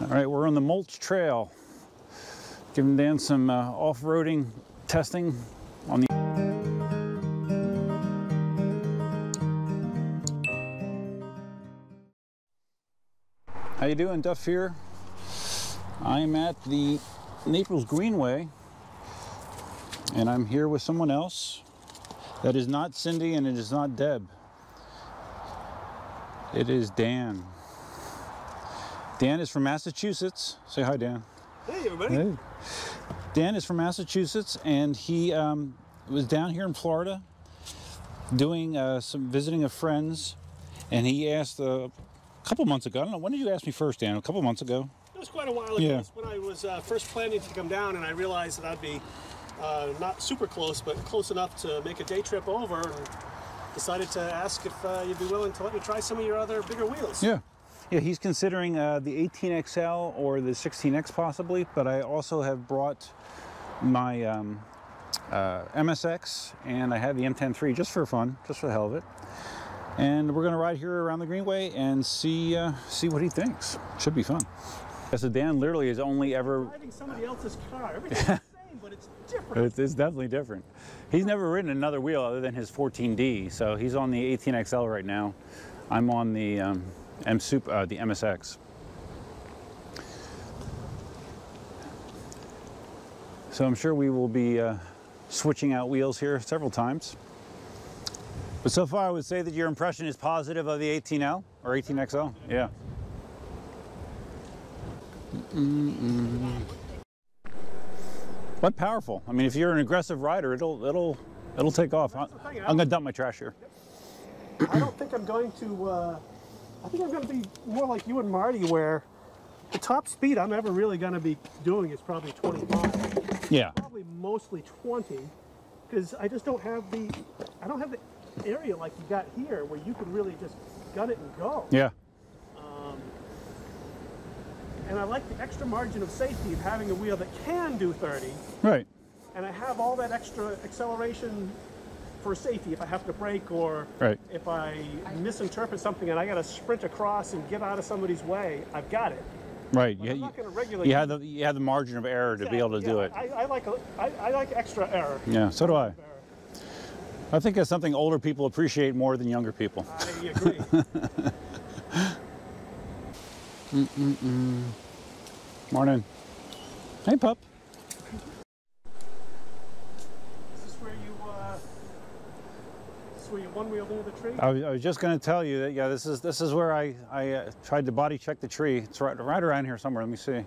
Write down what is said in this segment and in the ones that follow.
All right, we're on the mulch trail. Giving Dan some uh, off-roading testing on the How you doing, Duf here? I'm at the Naples Greenway and I'm here with someone else. That is not Cindy and it is not Deb. It is Dan. Dan is from Massachusetts. Say hi, Dan. Hey, everybody. Hey. Dan is from Massachusetts, and he um, was down here in Florida doing uh, some visiting of friends, and he asked uh, a couple months ago. I don't know when did you ask me first, Dan? A couple months ago. It was quite a while ago. Yeah. When I was uh, first planning to come down, and I realized that I'd be uh, not super close, but close enough to make a day trip over. And decided to ask if uh, you'd be willing to let me try some of your other bigger wheels. Yeah. Yeah, he's considering uh, the 18XL or the 16X possibly, but I also have brought my um, uh, MSX and I have the Mten3 just for fun, just for the hell of it. And we're gonna ride here around the Greenway and see uh, see what he thinks. Should be fun. Yeah, so Dan literally has only ever Driving somebody else's car. Everything's the same, but it's different. It's, it's definitely different. He's never ridden another wheel other than his 14D, so he's on the 18XL right now. I'm on the um, M Super, uh, the MSX. So I'm sure we will be uh, switching out wheels here several times. But so far, I would say that your impression is positive of the 18L or 18XL. Yeah. But powerful. I mean, if you're an aggressive rider, it'll it'll it'll take off. I'm, I'm gonna dump my trash here. I don't think I'm going to. Uh, I think I'm going to be more like you and Marty, where the top speed I'm ever really going to be doing is probably 25. Yeah. Probably mostly 20, because I just don't have the. I don't have the area like you got here, where you can really just gun it and go. Yeah. Um, and I like the extra margin of safety of having a wheel that can do 30, Right. and I have all that extra acceleration for safety if I have to brake or Right. if I misinterpret something and I got to sprint across and get out of somebody's way, I've got it. Right. But Yeah. You, you had the you have the margin of error to be able to do it. I, I like a, I, I like extra error. Yeah. So do I. I think that's something older people appreciate more than younger people. I agree. Mm, mm, mm. Morning. Hey, pup. Is this where you? Uh, is where you one wheeled into the tree? I was, I was just going to tell you that yeah, this is this is where I I uh, tried to body check the tree. It's right right around here somewhere. Let me see.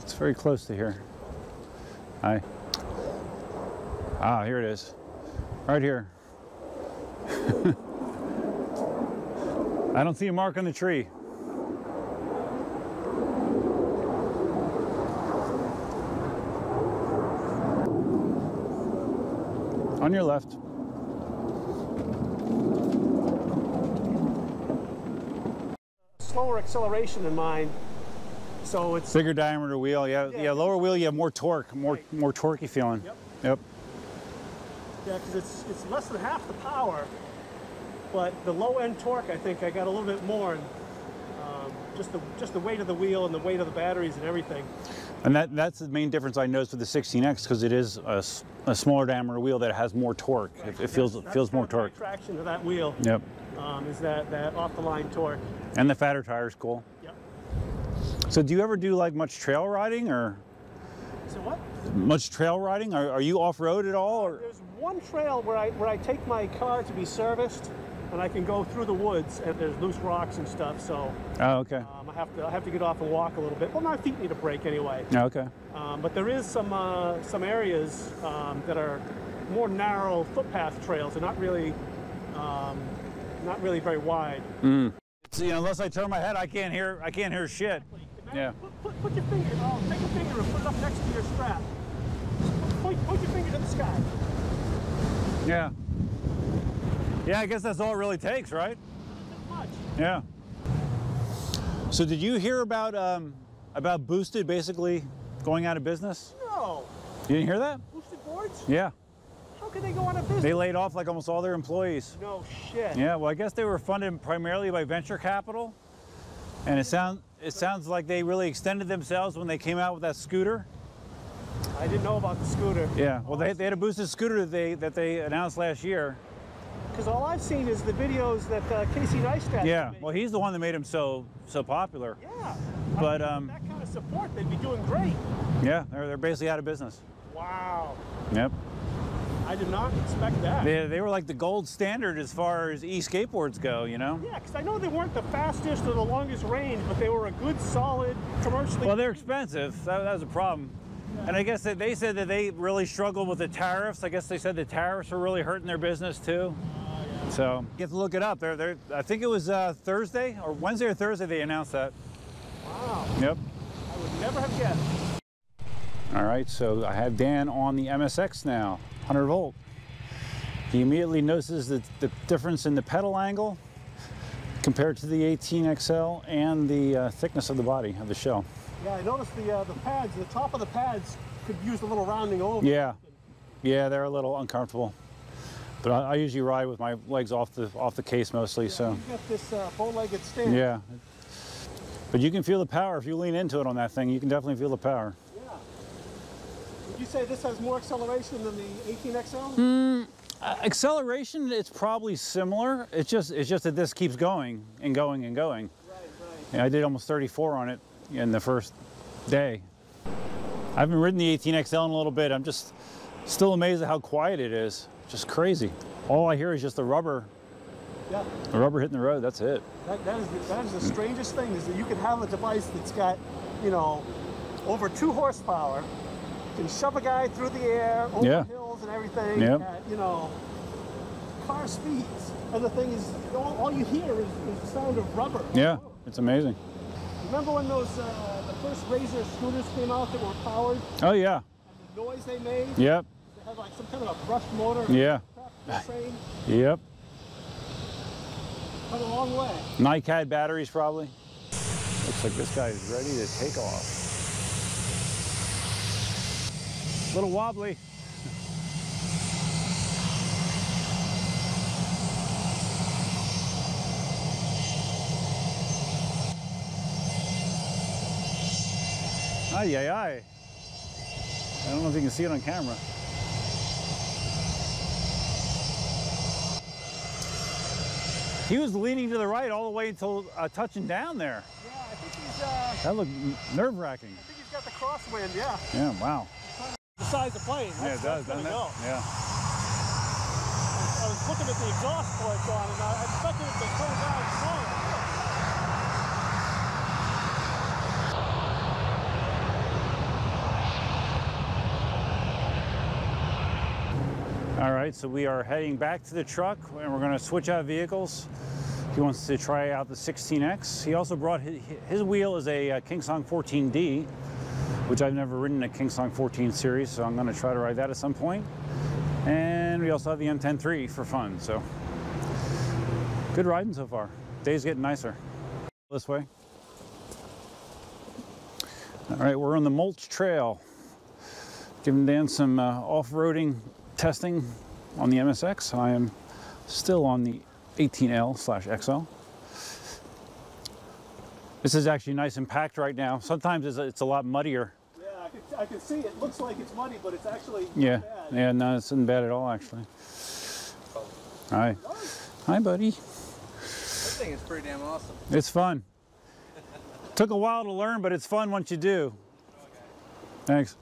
It's very close to here. Hi. Ah, here it is. Right here. I don't see a mark on the tree. On your left. Slower acceleration in mine, so it's Bigger diameter wheel, yeah, yeah. Yeah. lower wheel, you have more torque, more Right. more torquey feeling. Yep. Yep. Yeah, because it's it's less than half the power, but the low end torque I think I got a little bit more, and um, just the just the weight of the wheel and the weight of the batteries and everything. And that that's the main difference I noticed with the 16X because it is a smaller diameter wheel that has more torque. It, it feels it feels more kind of my torque. Attraction to that wheel Yep. um, is that that off the line torque. And the fatter tires cool. Yep. So do you ever do like much trail riding or So what? much trail riding? Are, are you off road at all? Or? There's one trail where I where I take my car to be serviced, and I can go through the woods, and there's loose rocks and stuff. So Oh, okay. um, I have to I have to get off and walk a little bit. Well, my feet need a break anyway. Yeah, okay. Um, but there is some uh, some areas um, that are more narrow footpath trails. They're not really um, not really very wide. See, unless I turn my head, I can't hear. I can't hear shit. Yeah. Put, put, put your finger. Oh, take a finger and put it up next to your strap. Point, point your finger to the sky. Yeah. Yeah, I guess that's all it really takes, right? Yeah. So did you hear about um, about Boosted basically going out of business? No. You didn't hear that? Boosted boards? Yeah. Can they go on a business? They laid off like almost all their employees. no shit. Yeah, well, I guess they were funded primarily by venture capital, and it sound it sounds like they really extended themselves when they came out with that scooter. I didn't know about the scooter. Yeah, well, they, they had a boosted scooter that they, that they announced last year. Because all I've seen is the videos that uh, Casey Neistat. Yeah, well, he's the one that made him so so popular. yeah. But, I mean, um, that kind of support, they'd be doing great. Yeah, they're, they're basically out of business. Wow. Yep. I did not expect that. They, they were like the gold standard as far as e-skateboards go, you know? Yeah, because I know they weren't the fastest or the longest range, but they were a good, solid, commercially. Well, they're expensive. That, that was a problem. And I guess that they said that they really struggled with the tariffs. I guess they said the tariffs were really hurting their business too. So you have to look it up. They're, they're, I think it was uh, Thursday or Wednesday or Thursday they announced that. wow. Yep. I would never have guessed. All right, so I have Dan on the MSX now, 100 volt. He immediately notices the, the difference in the pedal angle compared to the 18XL and the uh, thickness of the body of the shell. Yeah, I noticed the uh, the pads, the top of the pads could use a little rounding over. Yeah, yeah, they're a little uncomfortable. But I, I usually ride with my legs off the off the case mostly, so You got this uh, bow-legged stand. yeah. But you can feel the power if you lean into it on that thing. You can definitely feel the power. You say this has more acceleration than the 18XL? Hmm. Uh, acceleration, it's probably similar. It's just it's just that this keeps going and going and going. Right, right. And I did almost 34 on it in the first day. I haven't ridden the 18XL in a little bit. I'm just still amazed at how quiet it is. Just crazy. All I hear is just the rubber, Yeah. the rubber hitting the road. That's it. That, that, is the, that is the strangest thing is that you can have a device that's got, you know, over two horsepower, can shove a guy through the air, over Yeah. hills and everything, Yep. at, you know, car speeds. And the thing is, all, all you hear is, is the sound of rubber. Yeah, it's amazing. Remember when those, uh, the first Razor scooters came out that were powered, Oh yeah, and the noise they made? yep, They had like some kind of a brushed motor. Yeah. yep. Come a long way. NiCad batteries probably. Looks like this guy is ready to take off. Little wobbly. Ay, ay, ay. I don't know if you can see it on camera. He was leaning to the right all the way until uh, touching down there. Yeah, I think he's, uh, That looked nerve wracking. I think he's got the crosswind, yeah. Yeah, wow. Besides the size of plane. Yeah, it does, doesn't it? go. Yeah. I was looking at the exhaust ports on and I expected it to turn down smaller. All right, so we are heading back to the truck and we're gonna switch out vehicles. He wants to try out the 16X. He also brought his, his wheel is a uh, Kingsong 14D, which I've never ridden a Kingsong 14 series, so I'm gonna try to ride that at some point. And we also have the Mten3 for fun, so good riding so far. Day's getting nicer. This way. All right, we're on the Mulch Trail. Giving Dan some uh, off-roading testing on the MSX. I am still on the 18L slash XL. This is actually nice and packed right now. Sometimes it's a lot muddier. Yeah, I can, see it. Looks like it's muddy, but it's actually not Yeah, bad. yeah, no, it's not bad at all actually. Oh. Hi, hi, buddy. This thing is pretty damn awesome. It's fun. Took a while to learn, but it's fun once you do. Thanks.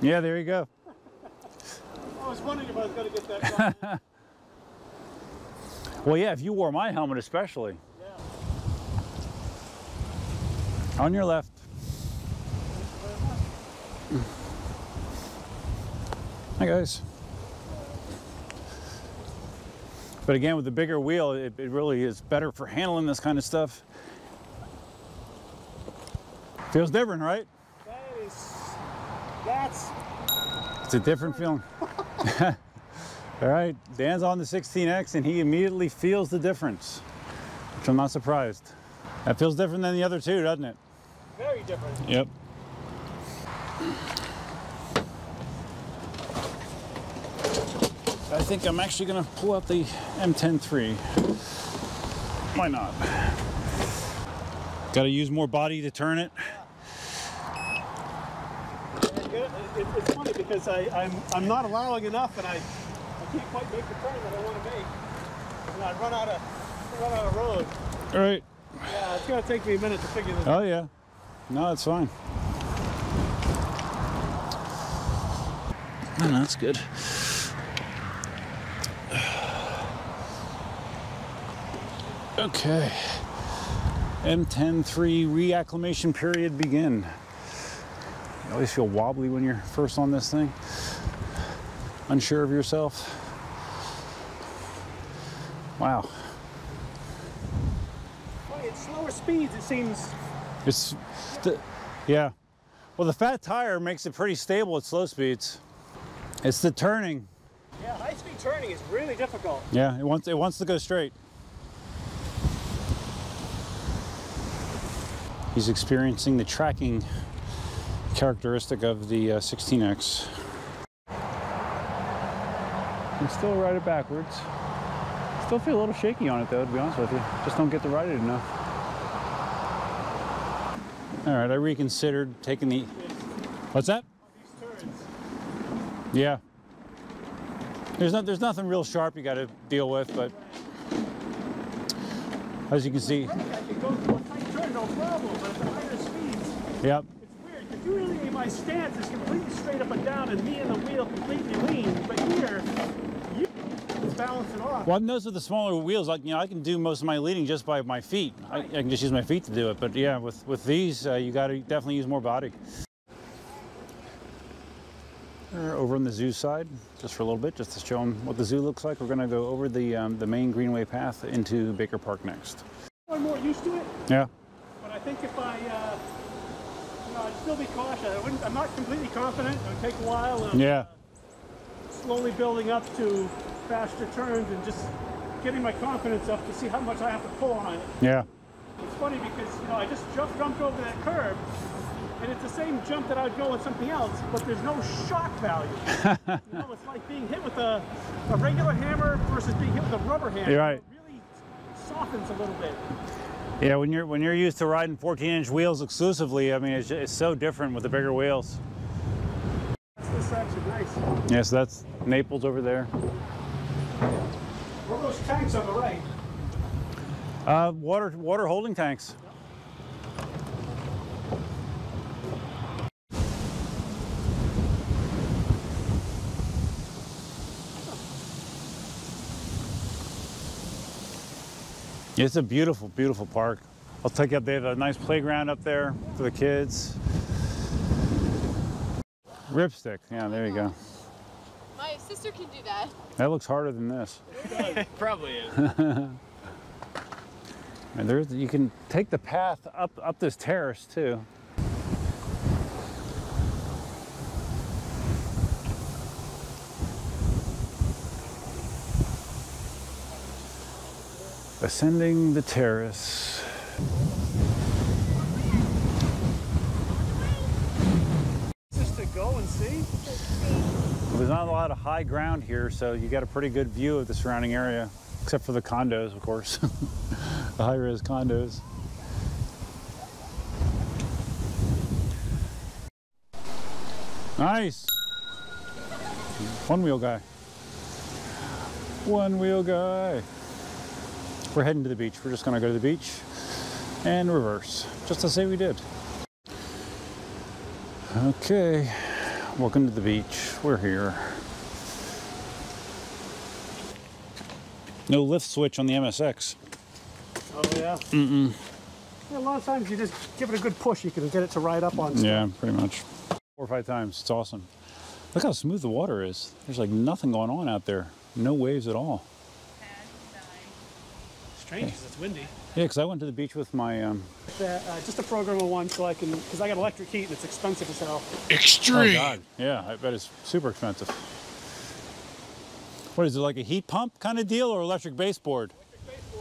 Yeah, there you go. I was wondering if I was going to get that wrong. Well, yeah, if you wore my helmet especially. yeah. On your left. Hi guys. But again, with the bigger wheel, it, it really is better for handling this kind of stuff. Feels different, right? That is, that's, It's a different feeling. All right, Dan's on the 16X and he immediately feels the difference, which I'm not surprised. That feels different than the other two, doesn't it? very different. Yep. Think I'm actually gonna pull out the Mten3. Why not? Got to use more body to turn it. And good- it- It's funny because I, I'm, I'm not allowing enough and I, I can't quite make the turn that I want to make. And I run out of, run out of road. All right. Yeah, it's gonna take me a minute to figure this out. Oh yeah. No, it's fine. Oh, no, that's good. Okay. Mten3 reacclimation period begin. You always feel wobbly when you're first on this thing. Unsure of yourself. Wow. Funny, at slower speeds, it seems It's, the, yeah. Well, the fat tire makes it pretty stable at slow speeds. It's the turning. Yeah, high speed turning is really difficult. Yeah, it wants it wants to go straight. He's experiencing the tracking characteristic of the uh, 16X. Can still ride it backwards. Still feel a little shaky on it though, to be honest with you. Just don't get to ride it enough. All right, I reconsidered taking the. What's that? Yeah. There's not there's nothing real sharp you got to deal with, but as you can see, turn, no problem, but at the higher speeds, yep. it's weird. Because usually my stance is completely straight up and down and me and the wheel completely lean. But here, you just balance it off. Well, I've noticed with the smaller wheels, like you know, I can do most of my leading just by my feet. I, I can just use my feet to do it. But yeah, with with these, uh, you got to definitely use more body. We're over on the zoo side, just for a little bit, just to show them what the zoo looks like. We're going to go over the um, the main Greenway path into Baker Park next. I'm more used to it, Yeah. I think if I, uh, you know, I'd still be cautious. I wouldn't, I'm not completely confident. It would take a while of Yeah. slowly building up to faster turns and just getting my confidence up to see how much I have to pull on it. Yeah. It's funny because you know I just jumped, jumped over that curb, and it's the same jump that I'd go with something else, but there's no shock value. you know, it's like being hit with a, a regular hammer versus being hit with a rubber hammer. You're right. It really softens a little bit. Yeah, when you're when you're used to riding 14-inch wheels exclusively, I mean, it's, it's so different with the bigger wheels. That's this section, nice. Yeah, so that's Naples over there. What are those tanks on the right? Uh, water water holding tanks. It's a beautiful, beautiful park. I'll take you up. They have a nice playground up there for the kids. RipStik. Yeah, there you go. My sister can do that. That looks harder than this. Probably is. And there's you can take the path up up this terrace too. Ascending the terrace. Just to go and see. There's not a lot of high ground here, so you got a pretty good view of the surrounding area, except for the condos, of course. the high-res condos. Nice. One wheel guy. One wheel guy. We're heading to the beach. We're just gonna go to the beach and reverse, just to say we did. Okay, welcome to the beach. We're here. No lift switch on the MSX. Oh yeah. Mm-mm. Yeah, a lot of times you just give it a good push, you can get it to ride up on. stuff. Yeah, pretty much. Four or five times. It's awesome. Look how smooth the water is. There's like nothing going on out there. No waves at all. Strange because it's windy. Yeah, because I went to the beach with my. Um, Uh, uh, just a programmer one so I can, because I got electric heat and it's expensive as hell. oh God. Yeah, I bet it's super expensive. What is it like a heat pump kind of deal or electric baseboard?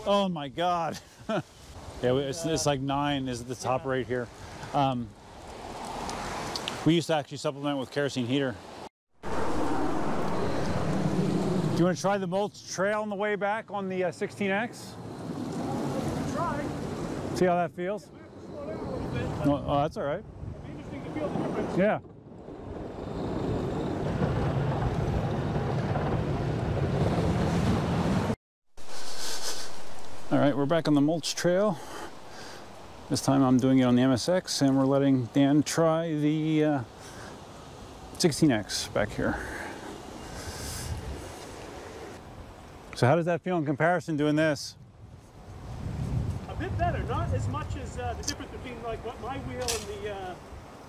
Oh my God. yeah, it's, it's like nine is the top rate here. Um, we used to actually supplement with kerosene heater. Do you want to try the Mulch Trail on the way back on the uh, 16X? See how that feels? Well, oh, that's all right. Yeah. All right, we're back on the mulch trail. This time I'm doing it on the MSX and we're letting Dan try the uh, 16X back here. So how does that feel in comparison doing this? Bit better, not as much as uh, the difference between like what my wheel and the uh,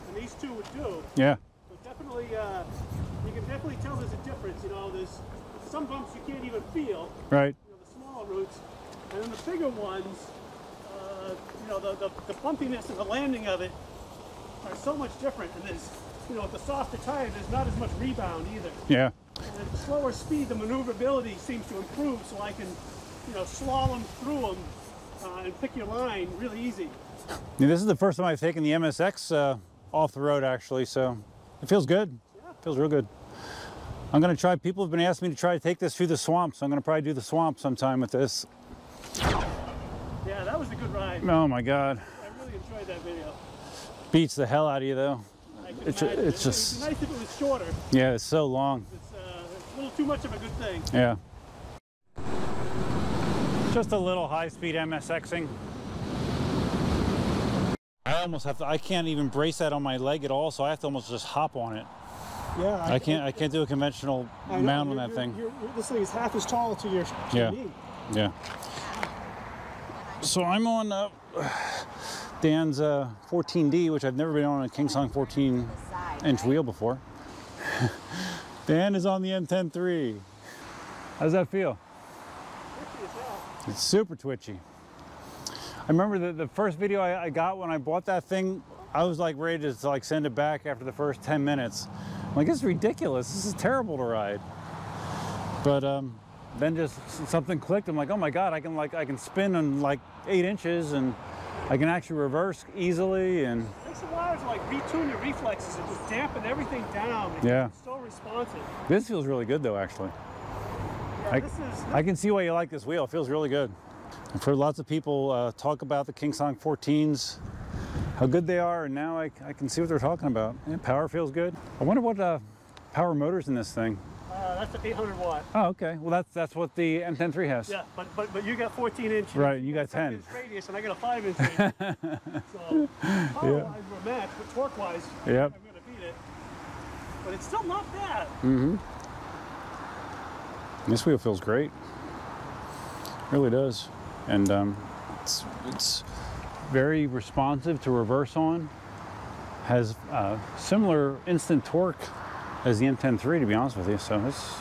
and these two would do. Yeah, But definitely, uh, you can definitely tell there's a difference. You know, there's some bumps you can't even feel. right. You know, the smaller roots, and then the bigger ones. Uh, you know, the, the the bumpiness and the landing of it are so much different. And there's, you know, with the softer tire, there's not as much rebound either. Yeah. And at the slower speed, the maneuverability seems to improve, so I can, you know, slalom through them uh, and pick your line really easy. Yeah, this is the first time I've taken the MSX uh, off the road actually, so it feels good. Yeah, feels real good. I'm gonna try, people have been asking me to try to take this through the swamp, so I'm gonna probably do the swamp sometime with this. Yeah, that was a good ride. Oh my God. I really enjoyed that video. Beats the hell out of you though. It's- it's It would just- be nice if it was shorter. Yeah, it's so long. It's, uh, it's a little too much of a good thing. Yeah. Just a little high-speed MSXing. I almost have to, I can't even brace that on my leg at all, so I have to almost just hop on it. Yeah, I can't, I can't do a conventional know, mount on that thing. you're- you're- this thing is half as tall to your, to Yeah. your knee. Yeah. So I'm on uh, Dan's uh, 14D, which I've never been on a Kingsong 14 inch wheel before. Dan is on the Mten3. How does that feel? It's super twitchy. I remember the, the first video I, I got when I bought that thing, I was like ready to like send it back after the first 10 minutes. I'm like, this is ridiculous. This is terrible to ride. But um, then just something clicked. I'm like, oh my god, I can like I can spin on like eight inches and I can actually reverse easily and Takes a while to like retune your reflexes and just dampen everything down. and Yeah. It's so responsive. this feels really good though actually. Yeah, I- this is I can see why you like this wheel. It feels really good. I've heard lots of people uh, talk about the Kingsong 14s, how good they are, and now I, I can see what they're talking about. Yeah, power feels good. I wonder what uh, power motors in this thing. uh, that's an 800 watt. Oh, okay. Well, that's that's what the Mten3 has. Yeah, but but but you got 14 inch. Right, you got seven 10. inch radius, and I got a five inch. radius. so power wise we're matched, but torque wise, Yep. I'm gonna beat it. But it's still not bad. This wheel feels great. Really does. And um, it's, it's very responsive to reverse on. Has uh, similar instant torque as the Mten3 to be honest with you. So this,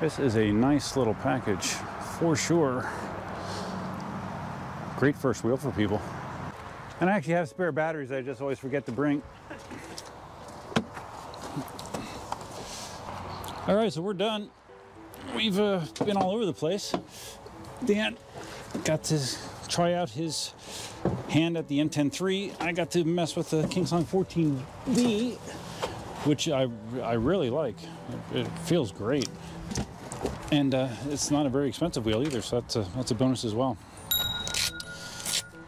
this is a nice little package for sure. Great first wheel for people. And I actually have spare batteries I just always forget to bring. All right, so we're done. We've uh, been all over the place. Dan got to try out his hand at the Mten3. I got to mess with the Kingsong 14D, which I, I really like. It, it feels great. And uh, it's not a very expensive wheel either, so that's a, that's a bonus as well.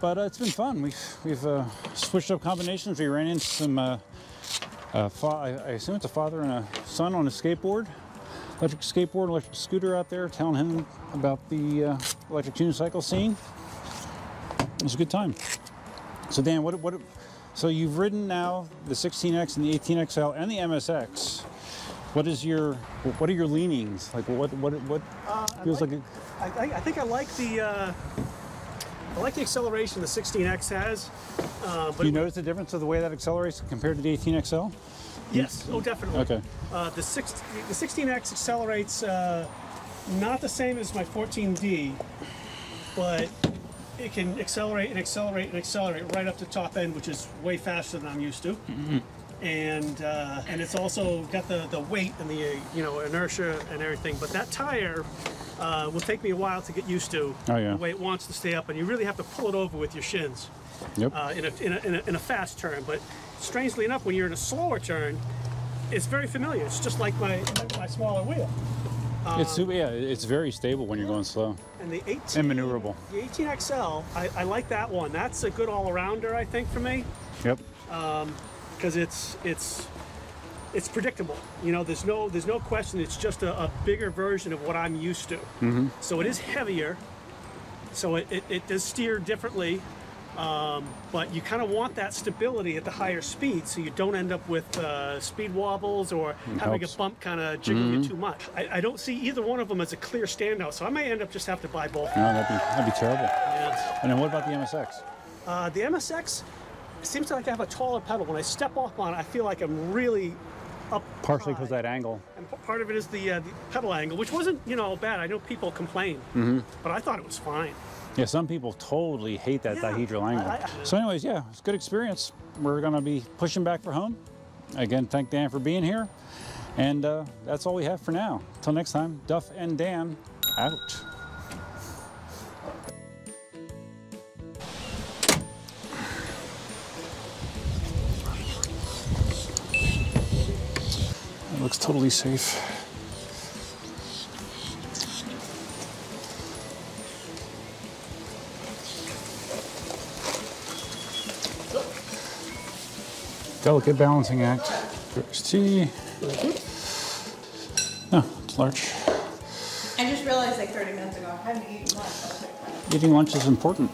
But uh, it's been fun. We've, we've uh, switched up combinations. We ran into some, uh, uh, I assume it's a father and a son on a skateboard electric skateboard, electric scooter out there, telling him about the uh, electric unicycle scene. It was a good time. So Dan, what what? So you've ridden now the 16X and the 18XL and the MSX. What is your what are your leanings? Like what what what feels like, I, I, I think I like the uh, I like the acceleration the 16x has. Uh, but do you notice the difference of the way that accelerates compared to the 18XL? yes, oh definitely. Okay. Uh, the six the 16x accelerates uh, not the same as my 14D, but it can accelerate and accelerate and accelerate right up to top end, which is way faster than I'm used to. And uh, and it's also got the, the weight and the uh, you know inertia and everything. But that tire uh, will take me a while to get used to Oh, yeah. the way it wants to stay up, and you really have to pull it over with your shins Yep. uh, in, a, in, a, in, a, in a fast turn. But strangely enough, when you're in a slower turn, it's very familiar. It's just like my my smaller wheel. it's super, yeah, it's very stable when you're going slow And the 18 and maneuverable. The 18XL, I, I like that one. That's a good all-arounder, I think, for me, Yep. because it's it's it's predictable. You know, there's no there's no question. It's just a, a bigger version of what I'm used to. Mm-hmm. So it is heavier. So it, it, it does steer differently. Um, but you kind of want that stability at the higher speed so you don't end up with uh, speed wobbles or having helps. a bump kind of jiggle you too much. I, I don't see either one of them as a clear standout, so I may end up just have to buy both. No, that'd be, that'd be terrible. Yeah. And then what about the MSX? Uh, the MSX seems to like to have a taller pedal. When I step off on it, I feel like I'm really up. Partially because that angle. And part of it is the, uh, the pedal angle, which wasn't, you know, bad. I know people complain, but I thought it was fine. Yeah, some people totally hate that Yeah, dihedral angle. I- I- so, anyways, yeah, it's a good experience. We're gonna be pushing back for home. Again, thank Dan for being here, and uh, that's all we have for now. Till next time, Duf and Dan out. It looks totally safe. Delicate balancing act. There's tea. No, it's large. I just realized like 30 minutes ago I haven't eaten lunch. I was like, Eating lunch is important.